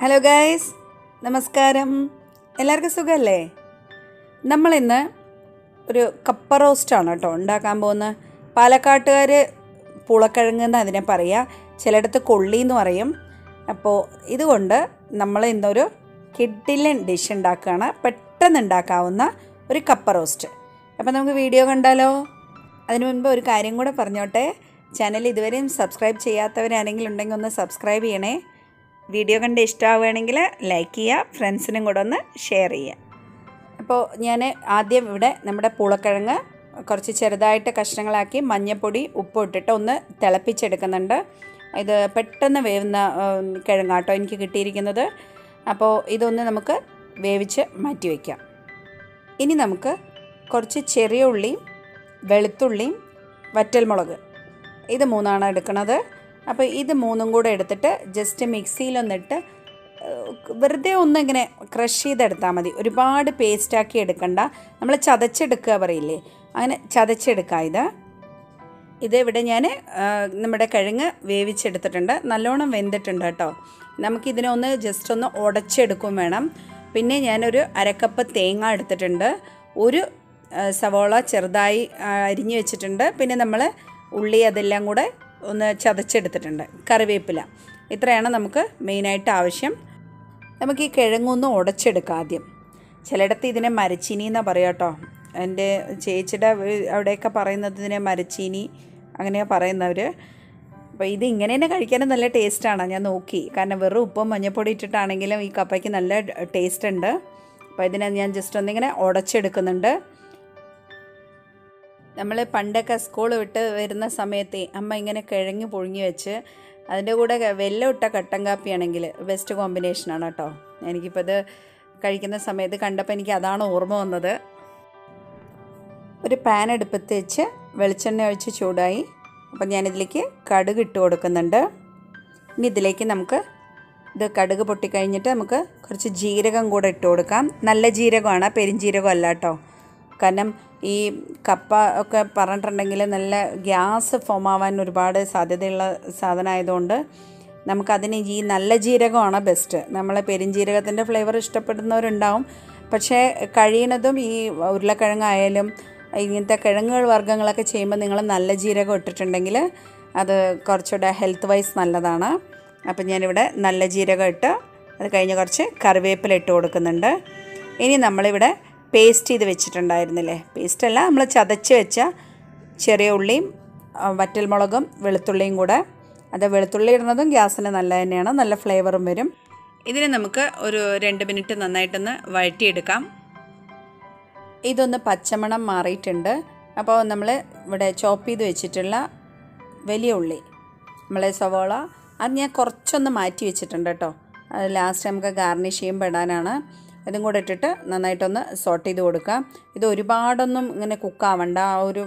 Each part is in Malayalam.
ഹലോ ഗായ്സ് നമസ്കാരം. എല്ലാവർക്കും സുഖമല്ലേ നമ്മളിന്ന് ഒരു കപ്പ റോസ്റ്റാണ് കേട്ടോ ഉണ്ടാക്കാൻ പോകുന്നത്. പാലക്കാട്ടുകാർ പുളക്കിഴങ്ങ് എന്ന് അതിനെ പറയുക ചിലയിടത്ത് കൊള്ളി എന്ന് പറയും. അപ്പോൾ ഇതുകൊണ്ട് നമ്മൾ ഇന്നൊരു കിഡിലൻ ഡിഷ് ഉണ്ടാക്കുകയാണ്. പെട്ടെന്ന് ഉണ്ടാക്കാവുന്ന ഒരു കപ്പ റോസ്റ്റ് അപ്പോൾ നമുക്ക് വീഡിയോ കണ്ടാലോ? അതിനു മുൻപ് ഒരു കാര്യം കൂടെ പറഞ്ഞോട്ടെ. ചാനൽ ഇതുവരെയും സബ്സ്ക്രൈബ് ചെയ്യാത്തവരാരെങ്കിലും ഉണ്ടെങ്കിൽ ഒന്ന് സബ്സ്ക്രൈബ് ചെയ്യണേ. വീഡിയോ കണ്ട് ഇഷ്ടമാവുകയാണെങ്കിൽ ലൈക്ക് ചെയ്യുക ഫ്രണ്ട്സിനും കൂടെ ഒന്ന് ഷെയർ ചെയ്യുക. അപ്പോൾ ഞാൻ ആദ്യം ഇവിടെ നമ്മുടെ പൂളക്കിഴങ്ങ് കുറച്ച് ചെറുതായിട്ട് കഷ്ണങ്ങളാക്കി മഞ്ഞൾപ്പൊടി ഉപ്പ് ഇട്ടിട്ട് ഒന്ന് തിളപ്പിച്ചെടുക്കുന്നുണ്ട്. ഇത് പെട്ടെന്ന് വേവുന്ന കിഴങ്ങ് കിഴങ്ങാട്ടോ എനിക്ക് കിട്ടിയിരിക്കുന്നത്. അപ്പോൾ ഇതൊന്ന് നമുക്ക് വേവിച്ച് മാറ്റി വയ്ക്കാം. ഇനി നമുക്ക് കുറച്ച് ചെറിയ ഉള്ളിയും വെളുത്തുള്ളിയും വറ്റൽമുളക്. ഇത് മൂന്നാണ് എടുക്കുന്നത്. അപ്പോൾ ഇത് മൂന്നും കൂടെ എടുത്തിട്ട് ജസ്റ്റ് മിക്സിയിലൊന്നിട്ട് വെറുതെ ഒന്ന് ഇങ്ങനെ ക്രഷ് ചെയ്തെടുത്താൽ മതി. ഒരുപാട് പേസ്റ്റാക്കി എടുക്കണ്ട. നമ്മൾ ചതച്ചെടുക്കുക പറയില്ലേ? അങ്ങനെ ചതച്ചെടുക്കുക ഇത്. ഇത് ഇവിടെ ഞാൻ നമ്മുടെ കിഴങ്ങ് വേവിച്ചെടുത്തിട്ടുണ്ട്. നല്ലോണം വെന്തിട്ടുണ്ട് കേട്ടോ. നമുക്കിതിനൊന്ന് ജസ്റ്റ് ഒന്ന് ഉടച്ചെടുക്കും വേണം. പിന്നെ ഞാനൊരു അരക്കപ്പ് തേങ്ങ എടുത്തിട്ടുണ്ട്. ഒരു സവോള ചെറുതായി അരിഞ്ഞു വെച്ചിട്ടുണ്ട്. പിന്നെ നമ്മൾ ഉള്ളി അതെല്ലാം കൂടെ ഒന്ന് ചതച്ചെടുത്തിട്ടുണ്ട്. കറിവേപ്പില. ഇത്രയാണ് നമുക്ക് മെയിനായിട്ട് ആവശ്യം. നമുക്ക് ഈ കിഴങ്ങൊന്ന് ഉടച്ചെടുക്കാം ആദ്യം. ചിലയിടത്ത് ഇതിനെ മരച്ചീനി എന്നാണ് പറയുക കേട്ടോ എന്റെ ചേച്ചിയുടെ അവിടെയൊക്കെ പറയുന്നത് ഇതിനെ മരച്ചീനി അങ്ങനെയാണ് പറയുന്നവർ അപ്പോൾ ഇത് ഇങ്ങനെ തന്നെ കഴിക്കാനും നല്ല ടേസ്റ്റാണ്. ഞാൻ നോക്കി. കാരണം വെറും ഉപ്പും മഞ്ഞപ്പൊടി ഇട്ടിട്ടാണെങ്കിലും ഈ കപ്പയ്ക്ക് നല്ല ടേസ്റ്റ് ഉണ്ട്. അപ്പോൾ ഇതിനെ ഞാൻ ജസ്റ്റ് ഒന്നിങ്ങനെ ഉടച്ചെടുക്കുന്നുണ്ട്. നമ്മൾ പണ്ടൊക്കെ സ്കൂൾ വിട്ട് വരുന്ന സമയത്തെ അമ്മ ഇങ്ങനെ കിഴങ്ങി പുഴുങ്ങി വെച്ച് അതിന്റെ കൂടെ വെല്ലം ഇട്ട കട്ടൻ കാപ്പിയാണെങ്കിൽ ബെസ്റ്റ് കോമ്പിനേഷനാണ് കേട്ടോ. എനിക്കിപ്പോൾ ഇത് കഴിക്കുന്ന സമയത്ത് കണ്ടപ്പോൾ എനിക്ക് അതാണ് ഓർമ്മ വന്നത്. ഒരു പാൻ അടുപ്പത്ത് വെച്ച് വെളിച്ചെണ്ണ ഒഴിച്ച് ചൂടായി. അപ്പം ഞാനിതിലേക്ക് കടുക് ഇട്ട് കൊടുക്കുന്നുണ്ട്. ഇനി ഇതിലേക്ക് നമുക്ക് ഇത് കടുക് പൊട്ടിക്കഴിഞ്ഞിട്ട് നമുക്ക് കുറച്ച് ജീരകം കൂടെ ഇട്ട് കൊടുക്കാം. നല്ല ജീരകമാണ് പെരിഞ്ജീരകം അല്ല കേട്ടോ. കാരണം ഈ കപ്പ ഒക്കെ പറഞ്ഞിട്ടുണ്ടെങ്കിൽ നല്ല ഗ്യാസ് ഫോം ആവാൻ ഒരുപാട് സാധ്യതയുള്ള സാധനമായതുകൊണ്ട് നമുക്കതിന് ഈ നല്ല ജീരകമാണ് ബെസ്റ്റ് നമ്മളെ പെരിഞ്ജീരകത്തിന്റെ ഫ്ലേവർ ഇഷ്ടപ്പെടുന്നവരുണ്ടാവും. പക്ഷേ കഴിയണതും ഈ ഉരുളക്കിഴങ്ങായാലും ഇങ്ങനത്തെ കിഴങ്ങുകൾ വർഗങ്ങളൊക്കെ ചെയ്യുമ്പോൾ നിങ്ങൾ നല്ല ജീരകം ഇട്ടിട്ടുണ്ടെങ്കിൽ അത് കുറച്ചുകൂടെ ഹെൽത്ത് വൈസ് നല്ലതാണ്. അപ്പം ഞാനിവിടെ നല്ല ജീരകം ഇട്ട് അത് കഴിഞ്ഞ് കുറച്ച് കറിവേപ്പില ഇട്ട് കൊടുക്കുന്നുണ്ട്. ഇനി നമ്മളിവിടെ പേസ്റ്റ് ചെയ്ത് വെച്ചിട്ടുണ്ടായിരുന്നില്ലേ? പേസ്റ്റല്ല നമ്മൾ ചതച്ച് വെച്ച ചെറിയ ഉള്ളിയും വറ്റൽ വറ്റൽമുളകും വെളുത്തുള്ളിയും കൂടെ. അത് വെളുത്തുള്ളി ഇടുന്നതും ഗ്യാസിന് നല്ല തന്നെയാണ് നല്ല ഫ്ലേവറും വരും. ഇതിന് നമുക്ക് ഒരു രണ്ട് മിനിറ്റ് നന്നായിട്ടൊന്ന് വഴറ്റിയെടുക്കാം. ഇതൊന്ന് പച്ചമണം മാറിയിട്ടുണ്ട്. അപ്പോൾ നമ്മൾ ഇവിടെ ചോപ്പ് ചെയ്ത് വെച്ചിട്ടുള്ള വലിയ ഉള്ളി നമ്മളെ സവോള അത് ഞാൻ കുറച്ചൊന്ന് മാറ്റി വെച്ചിട്ടുണ്ട് കേട്ടോ. അത് ലാസ്റ്റ് നമുക്ക് ഗാർണിഷ് ചെയ്യുമ്പോൾ ഇടാനാണ്. ഇതും കൂടെ ഇട്ടിട്ട് നന്നായിട്ടൊന്ന് സോട്ട് ചെയ്ത് കൊടുക്കാം. ഇത് ഒരുപാടൊന്നും ഇങ്ങനെ കുക്കാവണ്ട ആ ഒരു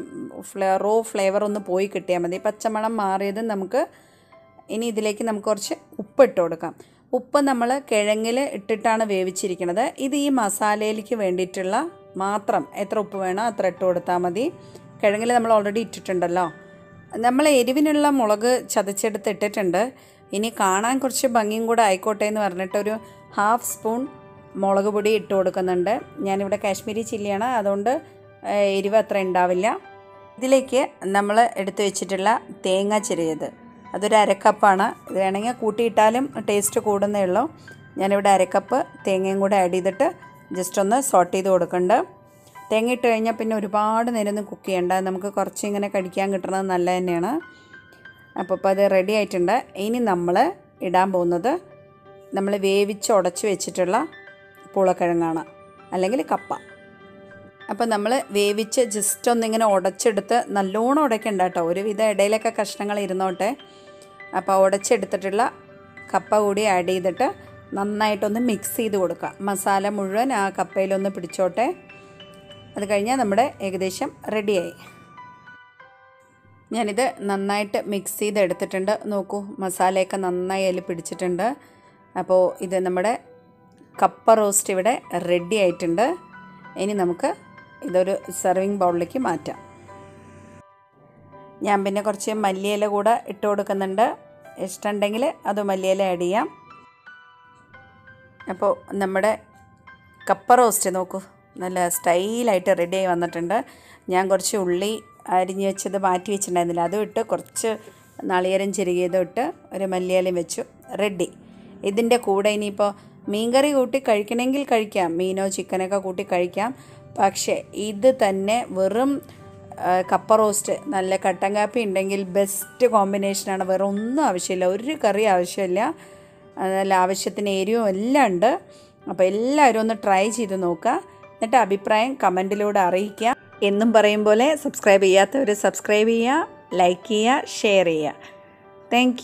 ഫ്ലേ റോ ഫ്ലേവർ ഒന്ന് പോയി കിട്ടിയാൽ മതി. പച്ചമണം മാറിയത് നമുക്ക് ഇനി ഇതിലേക്ക് നമുക്ക് കുറച്ച് ഉപ്പ് ഇട്ട് കൊടുക്കാം. ഉപ്പ് നമ്മൾ കിഴങ്ങിൽ ഇട്ടിട്ടാണ് വേവിച്ചിരിക്കുന്നത് ഇത് ഈ മസാലയിലേക്ക് വേണ്ടിയിട്ടുള്ള മാത്രം എത്ര ഉപ്പ് വേണോ അത്ര ഇട്ട് കൊടുത്താൽ മതി. കിഴങ്ങിൽ നമ്മൾ ഓൾറെഡി ഇട്ടിട്ടുണ്ടല്ലോ. നമ്മൾ എരിവിനുള്ള മുളക് ചതച്ചെടുത്ത് ഇട്ടിട്ടുണ്ട്. ഇനി കാണാൻ കുറച്ച് ഭംഗിയും കൂടെ ആയിക്കോട്ടെ എന്ന് പറഞ്ഞിട്ട് ഒരു ഹാഫ് സ്പൂൺ മുളക് പൊടി ഇട്ട് കൊടുക്കുന്നുണ്ട്. ഞാനിവിടെ കാശ്മീരി ചില്ലിയാണ്. അതുകൊണ്ട് എരിവ് അത്ര ഉണ്ടാവില്ല. ഇതിലേക്ക് നമ്മൾ എടുത്തു വെച്ചിട്ടുള്ള തേങ്ങ ചെറിയത് അതൊരു അരക്കപ്പാണ്. ഇത് വേണമെങ്കിൽ കൂട്ടിയിട്ടാലും ടേസ്റ്റ് കൂടുന്നേ ഉള്ളൂ. ഞാനിവിടെ അരക്കപ്പ് തേങ്ങയും കൂടെ ആഡ് ചെയ്തിട്ട് ജസ്റ്റ് ഒന്ന് സോട്ട് ചെയ്ത് കൊടുക്കുന്നുണ്ട്. തേങ്ങ ഇട്ട് കഴിഞ്ഞാൽ പിന്നെ ഒരുപാട് നേരം ഒന്നും കുക്ക് ചെയ്യണ്ട. നമുക്ക് കുറച്ച് ഇങ്ങനെ കടിക്കാൻ കിട്ടുന്നത് നല്ല തന്നെയാണ്. അപ്പോൾ ഇപ്പോൾ അത് റെഡി ആയിട്ടുണ്ട്. ഇനി നമ്മൾ ഇടാൻ പോകുന്നത് നമ്മൾ വേവിച്ച് ഉടച്ച് വെച്ചിട്ടുള്ള പൂളക്കിഴങ്ങാണ് അല്ലെങ്കിൽ കപ്പ. അപ്പം നമ്മൾ വേവിച്ച് ജസ്റ്റ് ഒന്നിങ്ങനെ ഉടച്ചെടുത്ത് നല്ലോണം ഉടയ്ക്കണ്ട കേട്ടോ ഒരുവിധ ഇടയിലൊക്കെ കഷ്ണങ്ങൾ ഇരുന്നോട്ടെ. അപ്പോൾ ഉടച്ചെടുത്തിട്ടുള്ള കപ്പ കൂടി ആഡ് ചെയ്തിട്ട് നന്നായിട്ടൊന്ന് മിക്സ് ചെയ്ത് കൊടുക്കുക. മസാല മുഴുവൻ ആ കപ്പയിലൊന്ന് പിടിച്ചോട്ടെ. അത് കഴിഞ്ഞാൽ നമ്മുടെ ഏകദേശം റെഡിയായി ഞാനിത് നന്നായിട്ട് മിക്സ് ചെയ്ത് എടുത്തിട്ടുണ്ട് നോക്കൂ മസാലയൊക്കെ നന്നായി അതിൽ പിടിച്ചിട്ടുണ്ട്. അപ്പോൾ ഇത് നമ്മുടെ കപ്പ റോസ്റ്റ് ഇവിടെ റെഡി ആയിട്ടുണ്ട്. ഇനി നമുക്ക് ഇതൊരു സെർവിങ് ബൗളിലേക്ക് മാറ്റാം. ഞാൻ പിന്നെ കുറച്ച് മല്ലിയില കൂടെ ഇട്ട് കൊടുക്കുന്നുണ്ട്. ഇഷ്ടമുണ്ടെങ്കിൽ അത് മല്ലിയില ആഡ് ചെയ്യാം. അപ്പോൾ നമ്മുടെ കപ്പ റോസ്റ്റ് നോക്കൂ. നല്ല സ്റ്റൈലായിട്ട് റെഡി ആയി വന്നിട്ടുണ്ട്. ഞാൻ കുറച്ച് ഉള്ളി അരിഞ്ഞ് വെച്ചത് മാറ്റി വെച്ചിട്ടുണ്ടായിരുന്നില്ല. അതും ഇട്ട് കുറച്ച് നാളികേരം ചെരുകിയതും ഇട്ട് ഒരു മല്ലിയിലയും വെച്ചു. റെഡി ഇതിന്റെ കൂടെ ഇനിയിപ്പോൾ മീൻകറി കൂട്ടി കഴിക്കണമെങ്കിൽ കഴിക്കാം. മീനോ ചിക്കനൊക്കെ കൂട്ടി കഴിക്കാം. പക്ഷേ ഇത് തന്നെ വെറും കപ്പ റോസ്റ്റ് നല്ല കട്ടൻ കാപ്പി ഉണ്ടെങ്കിൽ ബെസ്റ്റ് കോമ്പിനേഷനാണ് വേറെ ഒന്നും ആവശ്യമില്ല. ഒരു കറി ആവശ്യമില്ല. നല്ല ആവശ്യത്തിന് എരിവും എല്ലാം ഉണ്ട്. അപ്പോൾ എല്ലാവരും ഒന്ന് ട്രൈ ചെയ്ത് നോക്കുക. എന്നിട്ട് അഭിപ്രായം കമന്റിലൂടെ അറിയിക്കുക. എന്നും പറയും പോലെ സബ്സ്ക്രൈബ് ചെയ്യാത്തവർ സബ്സ്ക്രൈബ് ചെയ്യുക ലൈക്ക് ചെയ്യുക ഷെയർ ചെയ്യുക. താങ്ക്